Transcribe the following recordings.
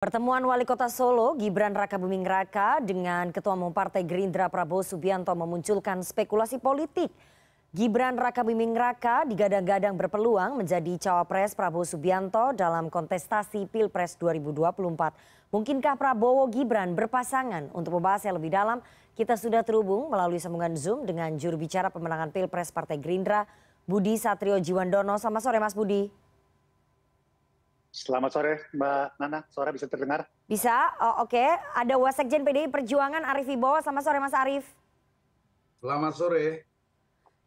Pertemuan Wali Kota Solo, Gibran Raka Buming Raka dengan Ketua Umum Partai Gerindra Prabowo Subianto memunculkan spekulasi politik. Gibran Raka Buming Raka digadang-gadang berpeluang menjadi cawapres Prabowo Subianto dalam kontestasi Pilpres 2024. Mungkinkah Prabowo Gibran berpasangan? Untuk membahas yang lebih dalam, kita sudah terhubung melalui sambungan Zoom dengan juru bicara pemenangan Pilpres Partai Gerindra, Budi Satrio Jiwandono. Selamat sore Mas Budi. Selamat sore Mbak Nana, suara bisa terdengar? Bisa, oh, oke. Okay. Ada Wasekjen PDI Perjuangan Arif Wibowo. Selamat sore Mas Arif. Selamat sore.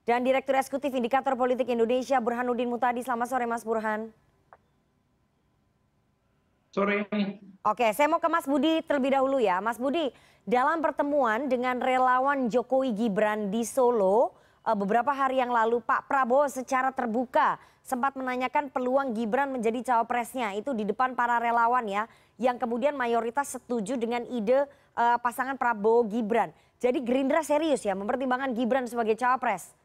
Dan Direktur Eksekutif Indikator Politik Indonesia Burhanuddin Mutadi. Selamat sore Mas Burhan. Sore. Oke, saya mau ke Mas Budi terlebih dahulu ya. Mas Budi, dalam pertemuan dengan relawan Jokowi Gibran di Solo, beberapa hari yang lalu Pak Prabowo secara terbuka sempat menanyakan peluang Gibran menjadi cawapresnya itu di depan para relawan ya yang kemudian mayoritas setuju dengan ide uh, pasangan Prabowo Gibran. Jadi Gerindra serius ya mempertimbangkan Gibran sebagai cawapres.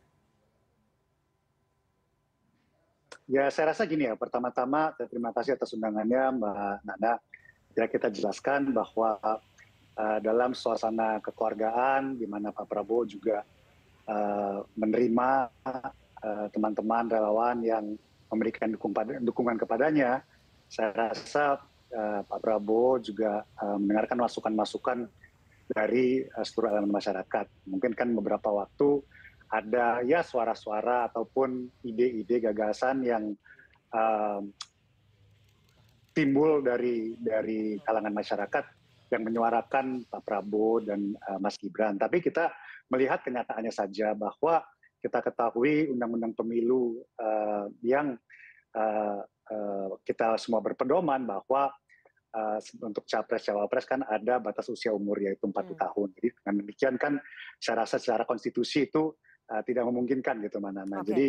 Ya saya rasa gini ya pertama-tama terima kasih atas undangannya Mbak Nana. Ya kita jelaskan bahwa uh, dalam suasana kekeluargaan di mana Pak Prabowo juga Eh, menerima eh, teman teman relawan yang memberikan dukungan kepadanya saya rasa eh, Pak Prabowo juga mendengarkan masukan masukan dari seluruh elemen masyarakat. Mungkin kan beberapa waktu ada ya suara-suara ataupun ide-ide gagasan yang timbul dari dari kalangan masyarakat yang menyuarakan Pak Prabowo dan Mas Gibran. Tapi kita melihat kenyataannya saja bahwa kita ketahui undang-undang pemilu uh, yang uh, uh, kita semua berpedoman bahwa uh, untuk capres cawapres kan ada batas usia umur yaitu 40 hmm. tahun. Jadi dengan demikian kan saya rasa secara konstitusi itu uh, tidak memungkinkan gitu mana. Nah, okay. jadi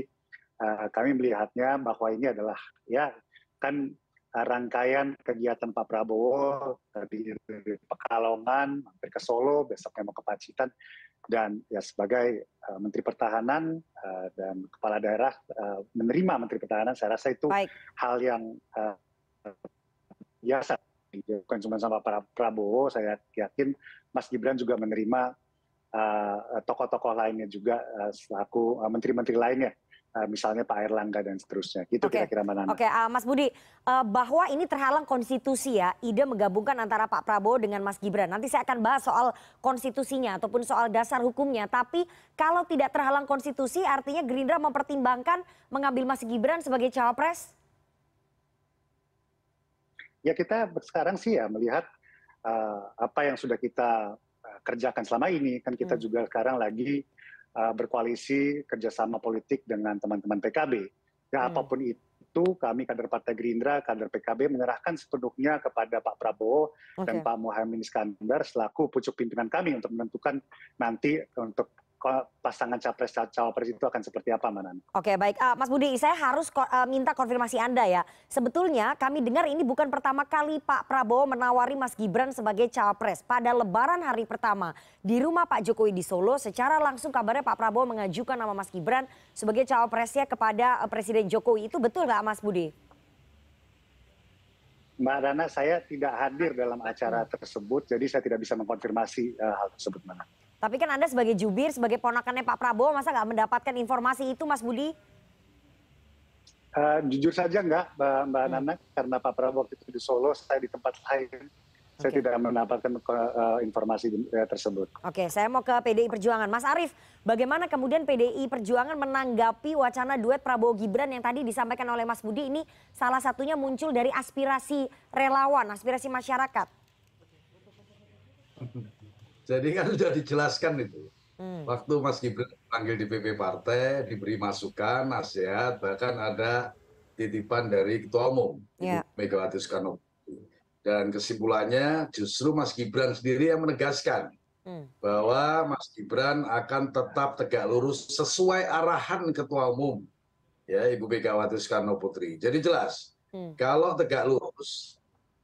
uh, kami melihatnya bahwa ini adalah ya kan uh, rangkaian kegiatan Pak Prabowo dari Pekalongan, mampir ke Solo, besoknya mau ke Pacitan dan ya sebagai uh, menteri pertahanan uh, dan kepala daerah uh, menerima menteri pertahanan saya rasa itu Baik. hal yang uh, biasa bukan cuma sama para Prabowo saya yakin Mas Gibran juga menerima tokoh-tokoh uh, lainnya juga uh, selaku uh, menteri-menteri lainnya Eh, misalnya Pak Erlangga dan seterusnya. Gitu okay. kira-kira mana? Oke, okay, uh, Mas Budi, uh, bahwa ini terhalang konstitusi ya, ide menggabungkan antara Pak Prabowo dengan Mas Gibran. Nanti saya akan bahas soal konstitusinya ataupun soal dasar hukumnya. Tapi kalau tidak terhalang konstitusi, artinya Gerindra mempertimbangkan mengambil Mas Gibran sebagai cawapres? Ya kita sekarang sih ya melihat uh, apa yang sudah kita kerjakan selama ini. Kan kita hmm. juga sekarang lagi uh, berkoalisi kerjasama politik dengan teman-teman PKB. Ya hmm. apa pun itu kami kader Partai Gerindra, kader PKB menyerahkan sepenuhnya kepada Pak Prabowo okay. dan Pak Muhammad Iskandar selaku pucuk pimpinan kami untuk menentukan nanti untuk pasangan capres cawapres itu akan seperti apa Mbak Nana. Oke baik, uh, Mas Budi saya harus uh, minta konfirmasi Anda ya. Sebetulnya kami dengar ini bukan pertama kali Pak Prabowo menawari Mas Gibran sebagai cawapres. Pada lebaran hari pertama di rumah Pak Jokowi di Solo secara langsung kabarnya Pak Prabowo mengajukan nama Mas Gibran sebagai cawapresnya kepada uh, Presiden Jokowi. Itu betul nggak Mas Budi? Mbak Nana, saya tidak hadir dalam acara tersebut, jadi saya tidak bisa mengkonfirmasi uh, hal tersebut, Mbak Nana. Tapi kan Anda sebagai jubir, sebagai ponakannya Pak Prabowo, masa nggak mendapatkan informasi itu, Mas Budi? Uh, jujur saja enggak, Mbak, Mbak hmm. Nana, karena Pak Prabowo itu di Solo, saya di tempat lain. Okay. Saya tidak mendapatkan uh, informasi uh, tersebut. Oke, okay, saya mau ke PDI Perjuangan. Mas Arief, bagaimana kemudian PDI Perjuangan menanggapi wacana duet Prabowo Gibran yang tadi disampaikan oleh Mas Budi ini salah satunya muncul dari aspirasi relawan, aspirasi masyarakat? Jadi kan sudah dijelaskan itu. Hmm. Waktu Mas Gibran panggil di PP Partai, diberi masukan, nasihat, bahkan ada titipan dari Ketua Umum, yeah. Megawati Soekarno dan kesimpulannya justru Mas Gibran sendiri yang menegaskan hmm. bahwa Mas Gibran akan tetap tegak lurus sesuai arahan Ketua Umum ya Ibu Megawati Soekarno Putri. Jadi jelas hmm. kalau tegak lurus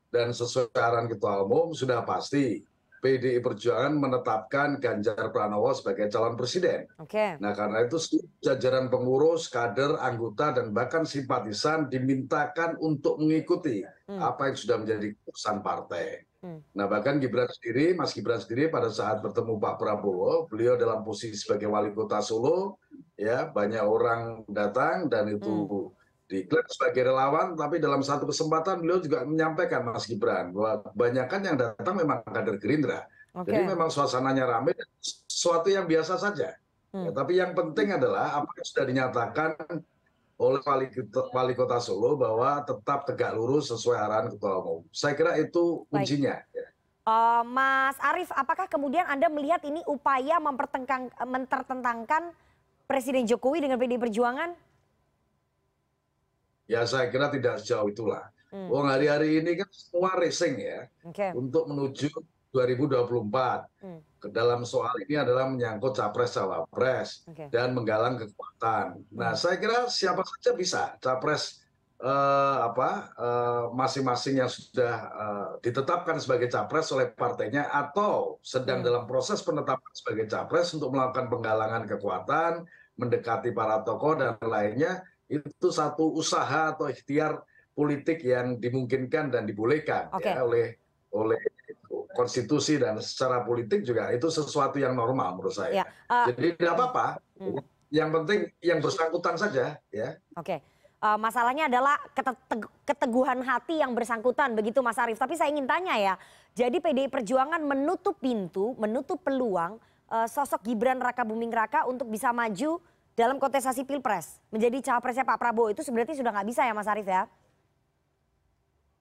dan sesuai arahan Ketua Umum sudah pasti pdi perjuangan menetapkan ganjar pranowo sebagai calon presiden. Nah karena itu jajaran pengurus kader anggota dan bahkan simpatisan dimintakan untuk mengikuti apa yang sudah menjadi keputusan partai. Nah bahkan gibran sendiri mas gibran sendiri pada saat bertemu pak prabowo beliau dalam posisi sebagai wali kota solo ya banyak orang datang dan itu diklaim sebagai relawan tapi dalam satu kesempatan beliau juga menyampaikan Mas Gibran bahwa kebanyakan yang datang memang kader Gerindra. Jadi memang suasananya ramai sesuatu yang biasa saja. Ya, tapi yang penting adalah apa yang sudah dinyatakan oleh wali, wali kota Solo bahwa tetap tegak lurus sesuai arahan ketua umum. Saya kira itu kuncinya. Ya. Uh, Mas Arief, apakah kemudian Anda melihat ini upaya mempertentangkan Presiden Jokowi dengan PDI Perjuangan? Ya saya kira tidak sejauh itulah. Hmm. wong hari hari ini kan semua racing ya untuk menuju 2024 hmm. ke dalam soal ini adalah menyangkut capres cawapres dan menggalang kekuatan. Nah hmm. saya kira siapa saja bisa. Capres eh, apa eh, masing-masing yang sudah eh, ditetapkan sebagai capres oleh partainya atau sedang dalam proses penetapan sebagai capres untuk melakukan penggalangan kekuatan mendekati para tokoh dan lainnya itu satu usaha atau ikhtiar politik yang dimungkinkan dan dibolehkan ya, oleh oleh konstitusi dan secara politik juga itu sesuatu yang normal menurut saya. Ya, uh, Jadi tidak apa-apa. Hmm. Yang penting yang bersangkutan saja ya. Oke. Okay. Uh, masalahnya adalah keteguhan hati yang bersangkutan begitu Mas Arief. Tapi saya ingin tanya ya. Jadi PDI Perjuangan menutup pintu, menutup peluang uh, sosok Gibran Raka Buming Raka untuk bisa maju dalam kontestasi pilpres menjadi cawapresnya Pak Prabowo itu sebenarnya sudah nggak bisa ya Mas Arief ya?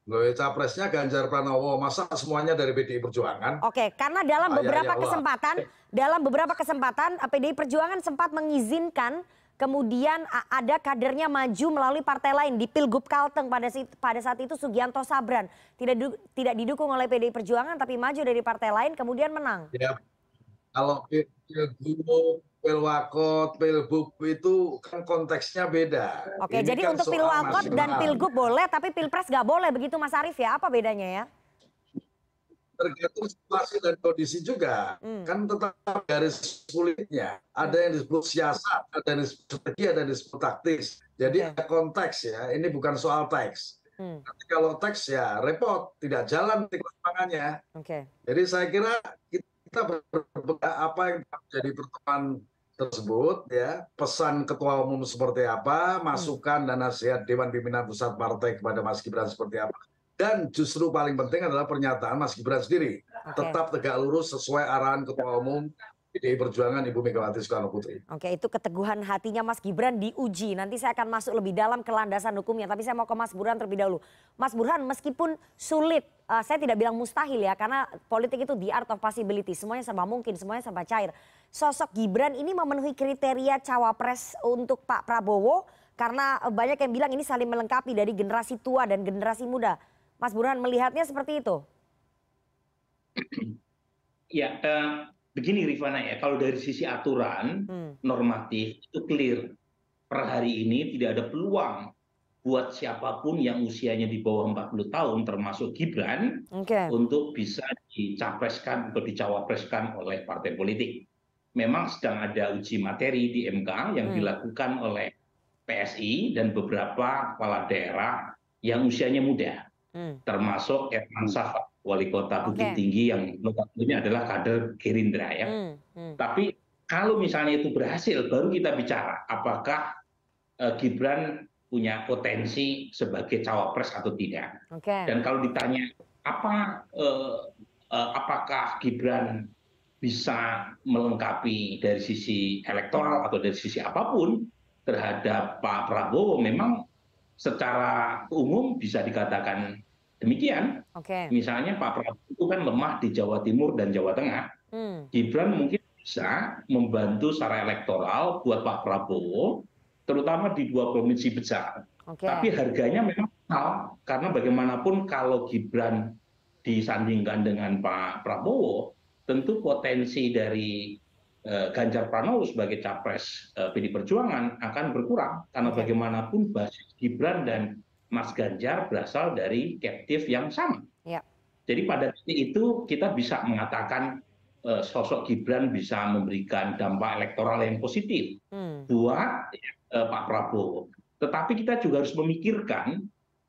Loh, ya, capresnya Ganjar Pranowo, masa semuanya dari PDI Perjuangan? Oke, karena dalam ah, ya, beberapa ya, ya, kesempatan, dalam beberapa kesempatan eh, PDI Perjuangan sempat mengizinkan kemudian ada kadernya maju melalui partai lain di Pilgub Kalteng pada pada saat itu Sugianto Sabran tidak tidak didukung oleh PDI Perjuangan tapi maju dari partai lain kemudian menang. Ya, kalau Pilgub pilwakot pilgub itu kan konteksnya beda. Oke jadi kan untuk pilwakot dan pilgub boleh tapi pilpres nggak boleh begitu mas arief ya? Apa bedanya ya? Tergantung situasi dan kondisi juga. Hmm. kan tetap garis kulitnya ada yang disebut siasat ada yang disebut strategi ada yang disebut taktis. Jadi okay. ada konteks ya ini bukan soal teks. Hmm. Nanti kalau teks ya repot tidak jalan di lapangannya. Okay. jadi saya kira kita berbeda apa yang menjadi pertemuan tersebut ya pesan ketua umum seperti apa masukan dan nasihat dewan pimpinan pusat partai kepada Mas Gibran seperti apa. Dan justru paling penting adalah pernyataan Mas Gibran sendiri. Tetap tegak lurus sesuai arahan ketua umum PDI Perjuangan Ibu Megawati Soekarno Putri. Oke, itu keteguhan hatinya Mas Gibran diuji. Nanti saya akan masuk lebih dalam ke landasan hukumnya, tapi saya mau ke Mas Burhan terlebih dahulu. Mas Burhan, meskipun sulit, uh, saya tidak bilang mustahil ya, karena politik itu the art of possibility. Semuanya serba mungkin, semuanya serba cair. Sosok Gibran ini memenuhi kriteria cawapres untuk Pak Prabowo, karena banyak yang bilang ini saling melengkapi dari generasi tua dan generasi muda. Mas Burhan melihatnya seperti itu? Ya, uh, begini Rifana ya, kalau dari sisi aturan hmm. normatif itu clear. Per hari ini tidak ada peluang buat siapa pun yang usianya di bawah 40 tahun termasuk Gibran okay. untuk bisa dicapreskan atau dicawapreskan oleh partai politik. Memang sedang ada uji materi di MK yang hmm. dilakukan oleh PSI dan beberapa kepala daerah yang usianya muda, hmm. termasuk Erman Safat wali kota Bukit okay. Tinggi yang notabene adalah kader Gerindra ya. Hmm, hmm. Tapi kalau misalnya itu berhasil, baru kita bicara apakah uh, Gibran punya potensi sebagai cawapres atau tidak. Okay. Dan kalau ditanya apa uh, uh, apakah Gibran bisa melengkapi dari sisi elektoral atau dari sisi apa pun terhadap Pak Prabowo, memang secara umum bisa dikatakan demikian. Misalnya pak prabowo itu kan lemah di jawa timur dan jawa tengah. Hmm. gibran mungkin bisa membantu secara elektoral buat pak prabowo terutama di dua provinsi besar. Tapi harganya memang mahal karena bagaimanapun kalau gibran disandingkan dengan pak prabowo tentu potensi dari eh, Ganjar Pranowo sebagai capres eh, PD Perjuangan akan berkurang. Karena bagaimanapun basis Gibran dan Mas Ganjar berasal dari captive yang sama. Ya. Jadi pada titik itu kita bisa mengatakan uh, sosok Gibran bisa memberikan dampak elektoral yang positif hmm. buat uh, Pak Prabowo. Tetapi kita juga harus memikirkan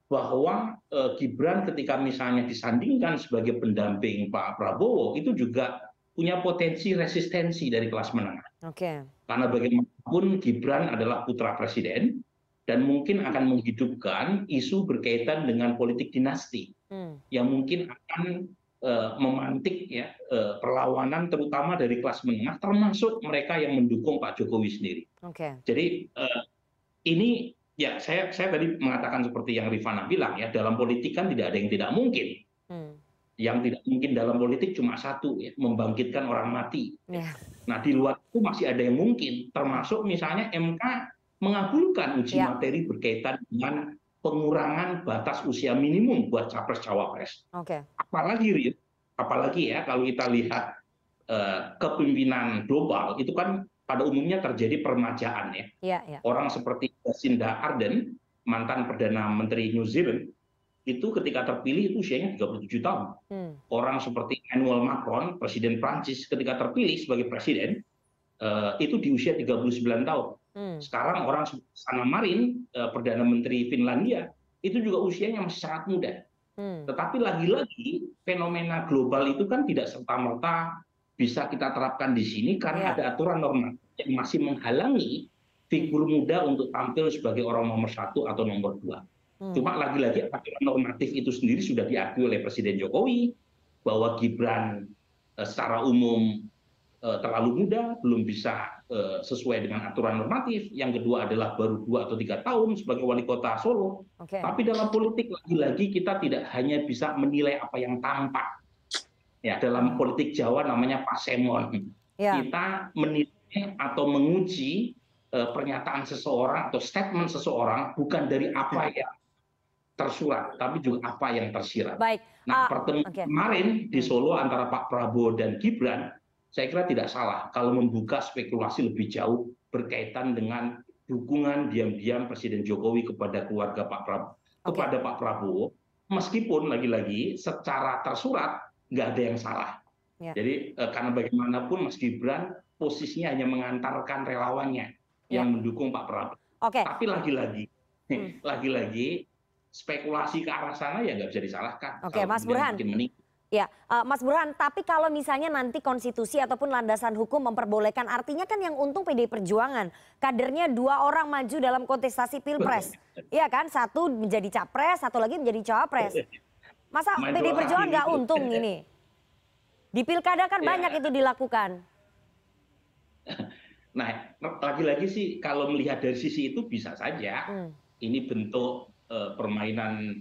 bahwa uh, Gibran ketika misalnya disandingkan sebagai pendamping Pak Prabowo itu juga punya potensi resistensi dari kelas menengah. Oke. Okay. Karena bagaimanapun Gibran adalah putra presiden dan mungkin akan menghidupkan isu berkaitan dengan politik dinasti hmm. yang mungkin akan uh, memantik ya uh, perlawanan terutama dari kelas menengah termasuk mereka yang mendukung Pak Jokowi sendiri. Jadi uh, ini ya saya saya tadi mengatakan seperti yang Rifana bilang ya dalam politik kan tidak ada yang tidak mungkin. Hmm yang tidak mungkin dalam politik cuma satu ya membangkitkan orang mati. Yeah. Nah di luar itu masih ada yang mungkin termasuk misalnya MK mengabulkan uji yeah. materi berkaitan dengan pengurangan batas usia minimum buat capres cawapres. Oke. Okay. Apalagi apalagi ya kalau kita lihat uh, kepemimpinan global itu kan pada umumnya terjadi permajaan ya. Yeah, yeah. Orang seperti Jacinda Ardern mantan perdana menteri New Zealand itu ketika terpilih itu usianya 37 tahun. Hmm. Orang seperti Emmanuel Macron, presiden Prancis ketika terpilih sebagai presiden uh, itu di usia 39 tahun. Hmm. Sekarang orang Sanna Marin, uh, perdana menteri Finlandia, itu juga usianya masih sangat muda. Hmm. Tetapi lagi-lagi fenomena global itu kan tidak serta merta bisa kita terapkan di sini karena yeah. ada aturan normatif yang masih menghalangi figur muda untuk tampil sebagai orang nomor satu atau nomor dua. Hmm. Cuma lagi-lagi aturan normatif itu sendiri sudah diakui oleh Presiden Jokowi bahwa Gibran eh, secara umum eh, terlalu muda, belum bisa eh, sesuai dengan aturan normatif. Yang kedua adalah baru dua atau tiga tahun sebagai wali kota Solo. Okay. Tapi dalam politik lagi-lagi kita tidak hanya bisa menilai apa yang tampak. Ya, dalam politik Jawa namanya pasemon. Ya. Kita menilai atau menguji pernyataan seseorang atau statement seseorang bukan dari apa yang tersurat, tapi juga apa yang tersirat. Baik. Nah, uh, pertemuan okay. kemarin di hmm. Solo antara Pak Prabowo dan Gibran, saya kira tidak salah kalau membuka spekulasi lebih jauh berkaitan dengan dukungan diam-diam Presiden Jokowi kepada keluarga Pak Prabowo, okay. kepada Pak Prabowo, meskipun lagi-lagi secara tersurat nggak ada yang salah. Ya. Jadi eh, karena bagaimanapun Mas Gibran posisinya hanya mengantarkan relawannya ya. yang mendukung Pak Prabowo. Okay. Tapi lagi-lagi, hmm. lagi-lagi spekulasi ke arah sana ya nggak bisa disalahkan. Oke, okay, Mas Burhan. Ya, uh, Mas Burhan, tapi kalau misalnya nanti konstitusi ataupun landasan hukum memperbolehkan, artinya kan yang untung PDI Perjuangan. Kadernya dua orang maju dalam kontestasi pilpres. Iya kan, satu menjadi capres, satu lagi menjadi cawapres. Masa PDI Perjuangan nggak untung ini? Di pilkada kan ya. banyak itu dilakukan. Nah, lagi-lagi sih kalau melihat dari sisi itu bisa saja. Hmm. Ini bentuk uh, permainan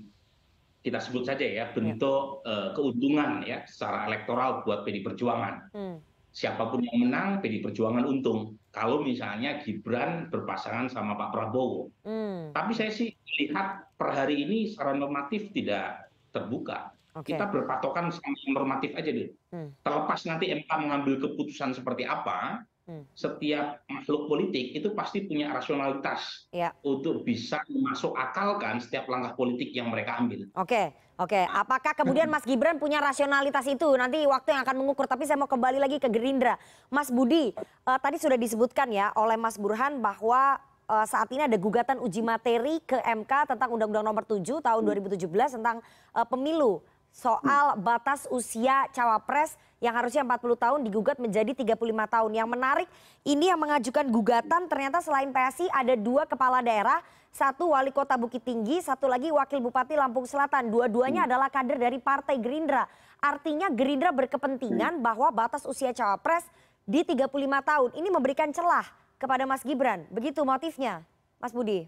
kita sebut saja ya bentuk uh, keuntungan ya secara elektoral buat pdi perjuangan hmm. siapa pun yang menang pdi perjuangan untung kalau misalnya gibran berpasangan sama pak prabowo hmm. tapi saya sih lihat per hari ini secara normatif tidak terbuka okay. kita berpatokan sama normatif aja deh hmm. terlepas nanti mk mengambil keputusan seperti apa. Setiap makhluk politik itu pasti punya rasionalitas ya. untuk bisa masuk akalkan setiap langkah politik yang mereka ambil. Oke, oke. Apakah kemudian Mas Gibran punya rasionalitas itu? Nanti waktu yang akan mengukur. Tapi saya mau kembali lagi ke Gerindra. Mas Budi, uh, tadi sudah disebutkan ya oleh Mas Burhan bahwa uh, saat ini ada gugatan uji materi ke MK tentang Undang-Undang Nomor 7 tahun 2017 tentang uh, pemilu soal batas usia cawapres yang harusnya 40 tahun digugat menjadi 35 tahun. Yang menarik ini yang mengajukan gugatan ternyata selain PSI ada dua kepala daerah, satu wali kota Bukit Tinggi, satu lagi wakil bupati Lampung Selatan. Dua-duanya hmm. adalah kader dari Partai Gerindra. Artinya Gerindra berkepentingan bahwa batas usia cawapres di 35 tahun. Ini memberikan celah kepada Mas Gibran. Begitu motifnya, Mas Budi.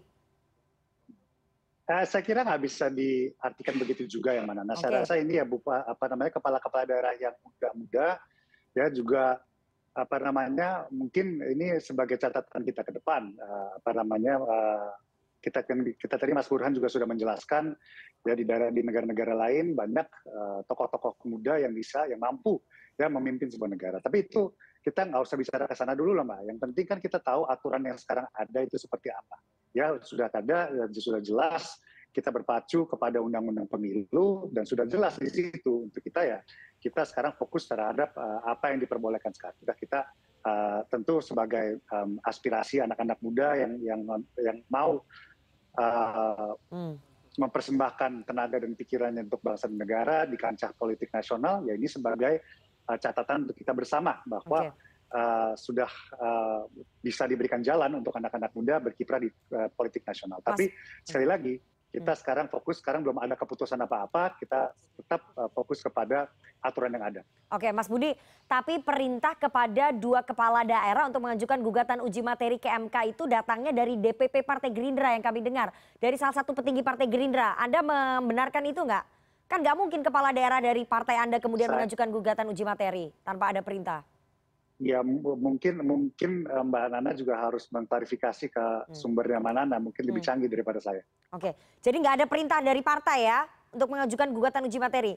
Uh, saya kira nggak bisa diartikan begitu juga yang mana. Nah, okay. saya rasa ini ya bupa, apa namanya kepala-kepala daerah yang muda-muda ya juga apa namanya mungkin ini sebagai catatan kita ke depan uh, apa namanya uh, kita kita tadi Mas Burhan juga sudah menjelaskan ya di daerah di negara-negara lain banyak tokoh-tokoh uh, muda yang bisa yang mampu ya memimpin sebuah negara. Tapi itu kita nggak usah bicara ke sana dulu lah mbak. Yang penting kan kita tahu aturan yang sekarang ada itu seperti apa ya sudah ada sudah jelas kita berpacu kepada undang-undang pemilu dan sudah jelas di situ untuk kita ya kita sekarang fokus terhadap uh, apa yang diperbolehkan sekarang. Kita kita uh, tentu sebagai um, aspirasi anak-anak muda yang yang yang mau uh, hmm. mempersembahkan tenaga dan pikirannya untuk bangsa dan negara di kancah politik nasional ya ini sebagai uh, catatan untuk kita bersama bahwa okay. Uh, sudah uh, bisa diberikan jalan untuk anak-anak muda berkiprah di uh, politik nasional. Mas, Tapi sekali lagi kita hmm. sekarang fokus sekarang belum ada keputusan apa-apa kita tetap uh, fokus kepada aturan yang ada. Oke Mas Budi, tapi perintah kepada dua kepala daerah untuk mengajukan gugatan uji materi ke MK itu datangnya dari DPP Partai Gerindra yang kami dengar dari salah satu petinggi Partai Gerindra. Anda membenarkan itu nggak? Kan nggak mungkin kepala daerah dari partai Anda kemudian Saya... mengajukan gugatan uji materi tanpa ada perintah ya mungkin mungkin eh, Mbak Nana juga harus mengklarifikasi ke hmm. sumbernya Mbak Nana, mungkin lebih hmm. canggih daripada saya. Oke, jadi nggak ada perintah dari partai ya untuk mengajukan gugatan uji materi?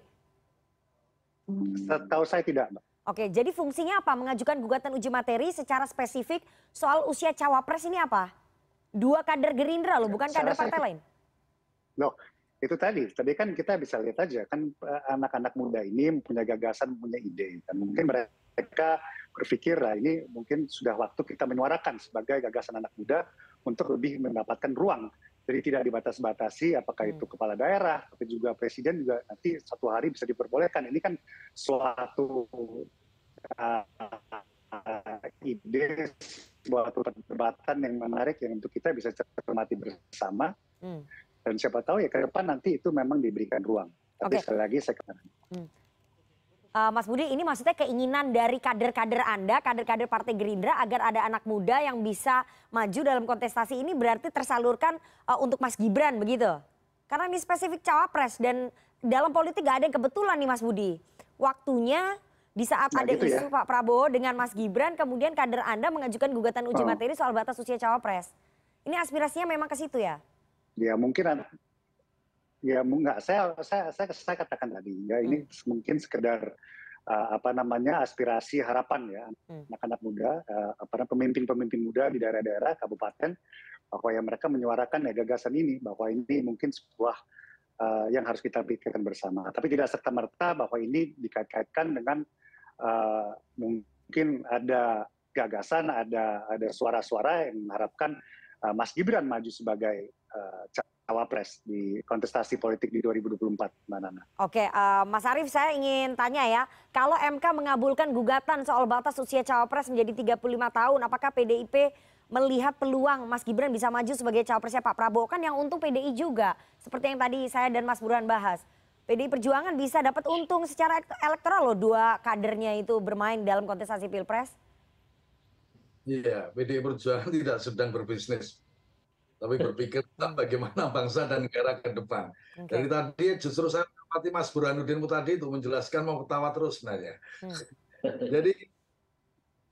Setahu saya tidak, Mbak. Oke, jadi fungsinya apa? Mengajukan gugatan uji materi secara spesifik soal usia cawapres ini apa? Dua kader Gerindra loh, bukan kader partai lain. Loh, itu tadi, tadi kan kita bisa lihat aja kan eh, anak-anak muda ini punya gagasan, punya ide, dan mungkin mereka berpikir nah ini mungkin sudah waktu kita menyuarakan sebagai gagasan anak muda untuk lebih mendapatkan ruang jadi tidak dibatas-batasi apakah itu hmm. kepala daerah tapi juga presiden juga nanti satu hari bisa diperbolehkan ini kan suatu uh, ide suatu perdebatan yang menarik yang untuk kita bisa cermati bersama hmm. dan siapa tahu ya ke depan nanti itu memang diberikan ruang tapi okay. sekali lagi saya katakan hmm. Uh, Mas Budi, ini maksudnya keinginan dari kader-kader Anda, kader-kader Partai Gerindra agar ada anak muda yang bisa maju dalam kontestasi ini berarti tersalurkan uh, untuk Mas Gibran begitu? Karena ini spesifik cawapres dan dalam politik gak ada yang kebetulan nih Mas Budi. Waktunya di saat nah, ada gitu isu ya? Pak Prabowo dengan Mas Gibran, kemudian kader Anda mengajukan gugatan uji oh. materi soal batas usia cawapres. Ini aspirasinya memang ke situ ya? Ya mungkin ya enggak saya saya saya, saya katakan tadi ya ini hmm. mungkin sekedar uh, apa namanya aspirasi harapan ya hmm. anak-anak muda uh, apa pemimpin-pemimpin muda di daerah-daerah kabupaten bahwa yang mereka menyuarakan ya gagasan ini bahwa ini mungkin sebuah uh, yang harus kita pikirkan bersama tapi tidak serta merta bahwa ini dikait-kaitkan dengan uh, mungkin ada gagasan ada ada suara-suara yang mengharapkan uh, Mas Gibran maju sebagai uh, cawapres di kontestasi politik di 2024, Mbak Nana. Oke, uh, Mas Arief saya ingin tanya ya, kalau MK mengabulkan gugatan soal batas usia cawapres menjadi 35 tahun, apakah PDIP melihat peluang Mas Gibran bisa maju sebagai cawapresnya Pak Prabowo? Kan yang untung PDI juga, seperti yang tadi saya dan Mas Burhan bahas. PDI Perjuangan bisa dapat untung secara elektoral loh dua kadernya itu bermain dalam kontestasi Pilpres. Iya, PDI Perjuangan tidak sedang berbisnis tapi berpikir tentang bagaimana bangsa dan negara ke depan. Okay. Dari tadi justru saya mati Mas Burhanuddin tadi itu menjelaskan mau ketawa terus sebenarnya. Hmm. Jadi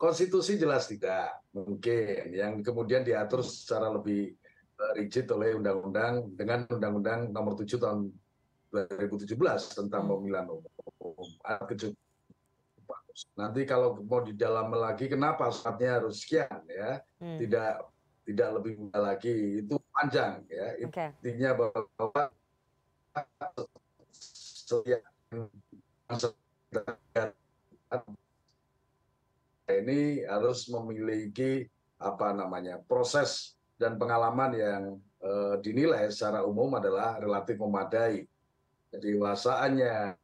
konstitusi jelas tidak mungkin yang kemudian diatur secara lebih eh, rigid oleh undang-undang dengan undang-undang nomor 7 tahun 2017 tentang hmm. pemilihan umum. Nanti kalau mau di dalam lagi kenapa saatnya harus sekian ya? Hmm. Tidak tidak lebih mudah lagi. Itu panjang ya. Okay. intinya bahwa setiap ini harus memiliki apa namanya proses dan pengalaman yang eh, dinilai secara umum adalah relatif memadai. Jadi wasaannya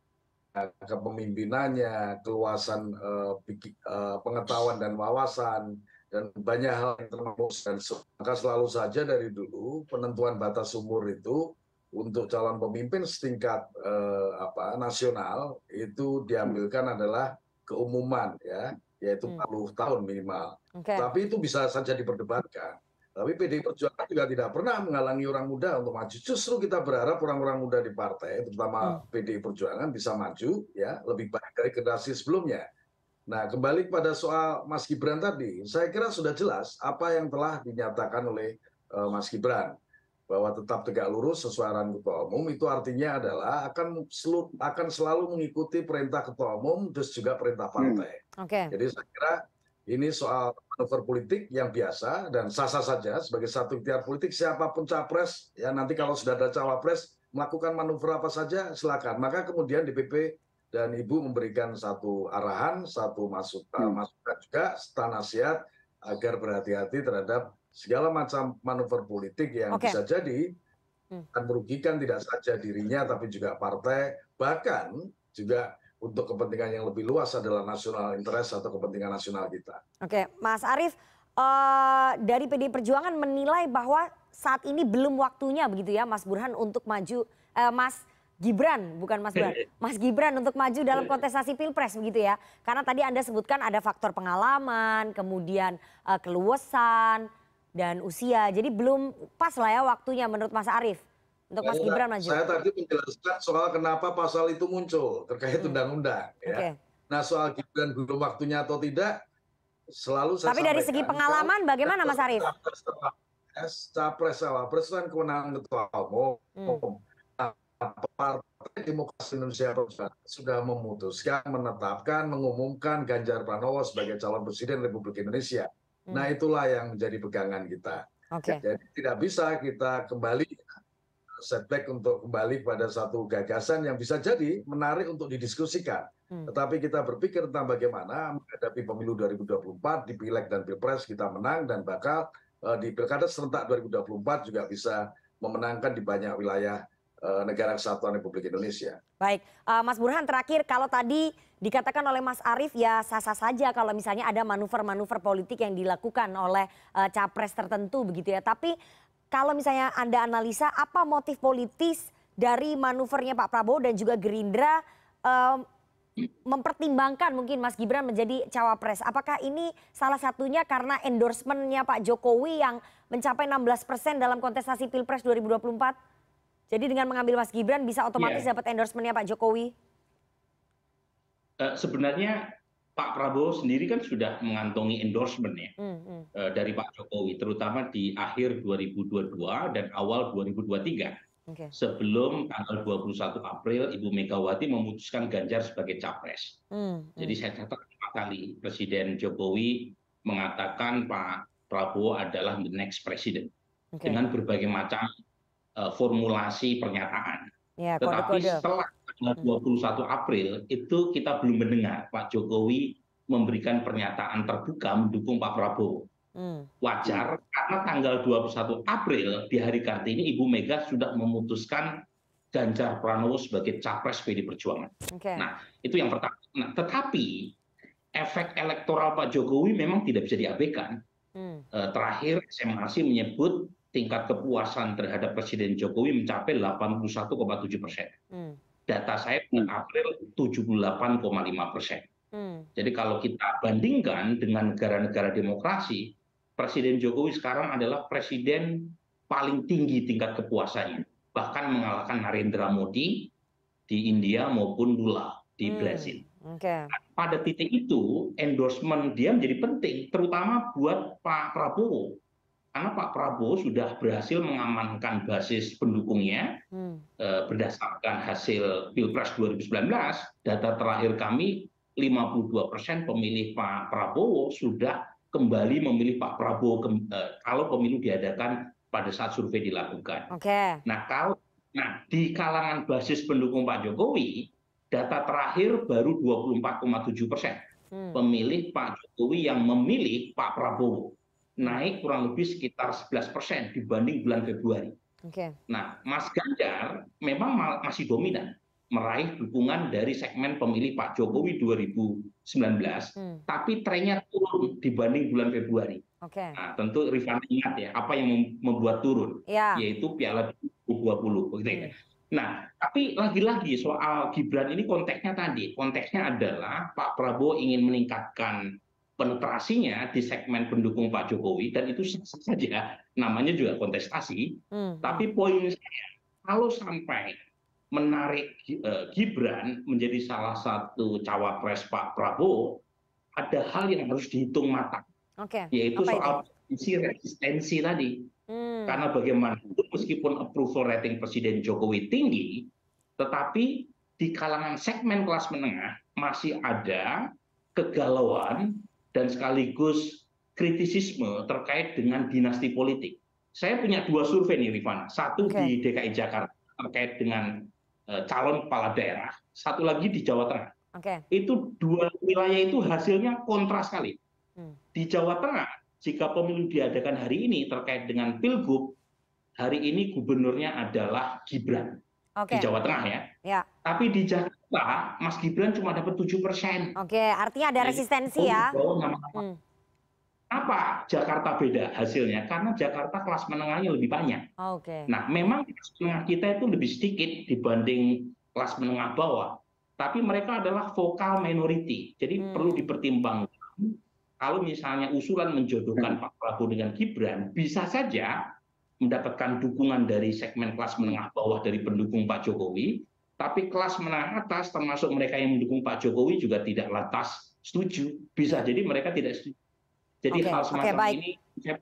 kepemimpinannya keluasan eh, pengetahuan dan wawasan dan banyak hal yang termasuk maka selalu saja dari dulu penentuan batas umur itu untuk calon pemimpin setingkat eh, apa nasional itu diambilkan adalah keumuman ya yaitu hmm. 40 tahun minimal. Okay. Tapi itu bisa saja diperdebatkan. Tapi PDI Perjuangan juga tidak pernah menghalangi orang muda untuk maju. Justru kita berharap orang-orang muda di partai, terutama hmm. PDI Perjuangan bisa maju ya lebih baik dari generasi sebelumnya. Nah, kembali kepada soal Mas Gibran tadi, saya kira sudah jelas apa yang telah dinyatakan oleh uh, Mas Gibran bahwa tetap tegak lurus sesuai arahan ketua umum itu artinya adalah akan selu, akan selalu mengikuti perintah ketua umum terus juga perintah hmm. partai. Hmm. Okay. Jadi saya kira ini soal manuver politik yang biasa dan sah-sah saja sebagai satu ikhtiar politik siapa pun capres ya nanti kalau sudah ada cawapres melakukan manuver apa saja silakan maka kemudian DPP dan ibu memberikan satu arahan satu masukan hmm. masukan juga serta nasihat agar berhati-hati terhadap segala macam manuver politik yang okay. bisa jadi hmm. akan merugikan tidak saja dirinya tapi juga partai bahkan juga untuk kepentingan yang lebih luas adalah nasional interest atau kepentingan nasional kita. Oke, Mas Arief, uh, dari PD Perjuangan menilai bahwa saat ini belum waktunya begitu ya, Mas Burhan untuk maju, uh, Mas Gibran, bukan Mas Burhan, Mas Gibran untuk maju dalam kontestasi pilpres begitu ya. Karena tadi Anda sebutkan ada faktor pengalaman, kemudian uh, keluasan dan usia. Jadi belum pas lah ya waktunya menurut Mas Arief untuk Mas Gibran maju? Saya tadi menjelaskan soal kenapa pasal itu muncul terkait hmm. undang-undang. Hmm. Ya. Okay. Nah soal Gibran belum waktunya atau tidak, selalu saya Tapi dari segi pengalaman bagaimana Mas Arief? Capres Cawapres kan kewenangan ketua umum. Hmm. Partai Demokrasi Indonesia sudah memutuskan, menetapkan, mengumumkan Ganjar Pranowo sebagai calon presiden Republik Indonesia. Hmm. Nah itulah yang menjadi pegangan kita. Okay. Jadi tidak bisa kita kembali setback untuk kembali pada satu gagasan yang bisa jadi menarik untuk didiskusikan. Hmm. Tetapi kita berpikir tentang bagaimana menghadapi pemilu 2024 di pileg dan pilpres kita menang dan bakal uh, di pilkada serentak 2024 juga bisa memenangkan di banyak wilayah negara kesatuan Republik Indonesia. Baik, uh, Mas Burhan terakhir kalau tadi dikatakan oleh Mas Arief ya sah-sah saja kalau misalnya ada manuver-manuver politik yang dilakukan oleh uh, capres tertentu begitu ya. Tapi kalau misalnya Anda analisa apa motif politis dari manuvernya Pak Prabowo dan juga Gerindra um, mempertimbangkan mungkin Mas Gibran menjadi cawapres. Apakah ini salah satunya karena endorsementnya Pak Jokowi yang mencapai 16 persen dalam kontestasi Pilpres 2024? Jadi dengan mengambil Mas Gibran bisa otomatis yeah. dapat endorsementnya Pak Jokowi? Uh, sebenarnya Pak Prabowo sendiri kan sudah mengantongi endorsement ya hmm, hmm. Uh, dari Pak Jokowi, terutama di akhir 2022 dan awal 2023. Okay. Sebelum tanggal 21 April, Ibu Megawati memutuskan Ganjar sebagai capres. Hmm, hmm. Jadi saya catat lima kali Presiden Jokowi mengatakan Pak Prabowo adalah the next president okay. dengan berbagai macam formulasi pernyataan. Ya, Tetapi setelah tanggal 21 April itu kita belum mendengar Pak Jokowi memberikan pernyataan terbuka mendukung Pak Prabowo. Hmm. Wajar karena tanggal 21 April di hari Kartini Ibu Mega sudah memutuskan Ganjar Pranowo sebagai capres PD Perjuangan. Okay. Nah, itu yang pertama. Nah, tetapi efek elektoral Pak Jokowi memang tidak bisa diabaikan. Hmm. Eh, terakhir SMRC menyebut tingkat kepuasan terhadap Presiden Jokowi mencapai 81,7 persen. Hmm. Data saya bulan April 78,5 persen. Hmm. Jadi kalau kita bandingkan dengan negara-negara demokrasi, Presiden Jokowi sekarang adalah presiden paling tinggi tingkat kepuasannya, bahkan mengalahkan Narendra Modi di India maupun Lula di hmm. Brazil. Okay. Pada titik itu endorsement dia menjadi penting, terutama buat Pak Prabowo karena Pak Prabowo sudah berhasil mengamankan basis pendukungnya hmm. eh, berdasarkan hasil Pilpres 2019. Data terakhir kami 52 persen pemilih Pak Prabowo sudah kembali memilih Pak Prabowo ke, eh, kalau pemilu diadakan pada saat survei dilakukan. Okay. Nah kalau nah di kalangan basis pendukung Pak Jokowi data terakhir baru 24,7 persen hmm. pemilih Pak Jokowi yang memilih Pak Prabowo naik kurang lebih sekitar 11 persen dibanding bulan Februari. Okay. Nah, Mas Ganjar memang masih dominan meraih dukungan dari segmen pemilih Pak Jokowi 2019, hmm. tapi trennya turun dibanding bulan Februari. Okay. Nah, tentu Rifan ingat ya apa yang membuat turun, yeah. yaitu Piala 2020, begitu ya. hmm. ya. Nah, tapi lagi-lagi soal Gibran ini konteksnya tadi, konteksnya adalah Pak Prabowo ingin meningkatkan penetrasinya di segmen pendukung Pak Jokowi dan itu saja namanya juga kontestasi. Hmm. Tapi poin saya kalau sampai menarik uh, Gibran menjadi salah satu cawapres Pak Prabowo, ada hal yang harus dihitung matang, okay. yaitu Apa soal potensi resistensi tadi. Hmm. Karena bagaimanapun meskipun approval rating Presiden Jokowi tinggi, tetapi di kalangan segmen kelas menengah masih ada kegalauan dan sekaligus kritisisme terkait dengan dinasti politik. Saya punya dua survei nih Rifana, satu okay. di DKI Jakarta terkait dengan uh, calon kepala daerah, satu lagi di Jawa Tengah. Okay. Itu dua wilayah itu hasilnya kontras sekali. Hmm. Di Jawa Tengah, jika pemilu diadakan hari ini terkait dengan pilgub, hari ini gubernurnya adalah Gibran. Di Jawa Tengah ya. ya. Tapi di Jakarta, Mas Gibran cuma dapat tujuh persen. Oke, artinya ada resistensi ya. Nama -nama. Hmm. Apa Jakarta beda hasilnya? Karena Jakarta kelas menengahnya lebih banyak. Oke. Okay. Nah, memang kelas menengah kita itu lebih sedikit dibanding kelas menengah bawah. Tapi mereka adalah vokal minority. Jadi hmm. perlu dipertimbangkan kalau misalnya usulan menjodohkan Pak Prabowo dengan Gibran, bisa saja mendapatkan dukungan dari segmen kelas menengah bawah dari pendukung Pak Jokowi, tapi kelas menengah atas termasuk mereka yang mendukung Pak Jokowi juga tidak lantas setuju. Bisa jadi mereka tidak setuju. Jadi okay, hal semacam okay, ini saya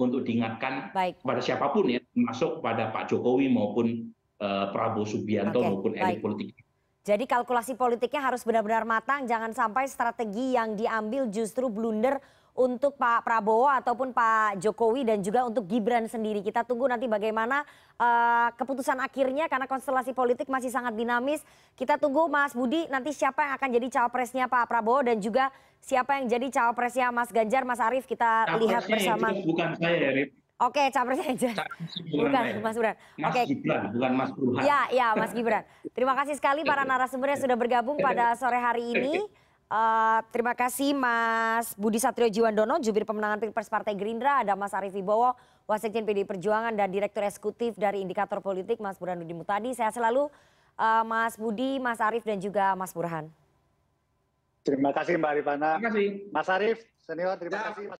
untuk diingatkan baik. kepada siapa pun ya, termasuk pada Pak Jokowi maupun uh, Prabowo Subianto okay, maupun elit politik. Jadi kalkulasi politiknya harus benar-benar matang, jangan sampai strategi yang diambil justru blunder untuk Pak Prabowo ataupun Pak Jokowi dan juga untuk Gibran sendiri. Kita tunggu nanti bagaimana uh, keputusan akhirnya karena konstelasi politik masih sangat dinamis. Kita tunggu Mas Budi nanti siapa yang akan jadi cawapresnya Pak Prabowo dan juga siapa yang jadi cawapresnya Mas Ganjar, Mas Arief kita Capresnya lihat bersama. Ya, bukan saya ya, Rip. Oke, capresnya aja. Bukan Mas Burhan. Mas Oke. Gibran, bukan Mas Burhan. Ya, ya Mas Gibran. Terima kasih sekali para narasumber yang sudah bergabung pada sore hari ini. Uh, terima kasih Mas Budi Satrio Jiwandono, jubir pemenangan Pilpres Partai Gerindra, ada Mas Arief Wibowo, Wasekjen PDI Perjuangan dan Direktur Eksekutif dari Indikator Politik, Mas Burhanuddin Mutadi. Saya selalu uh, Mas Budi, Mas Arief dan juga Mas Burhan. Terima kasih Mbak Rifana. Terima kasih. Mas Arief, senior, terima ya. kasih. Mas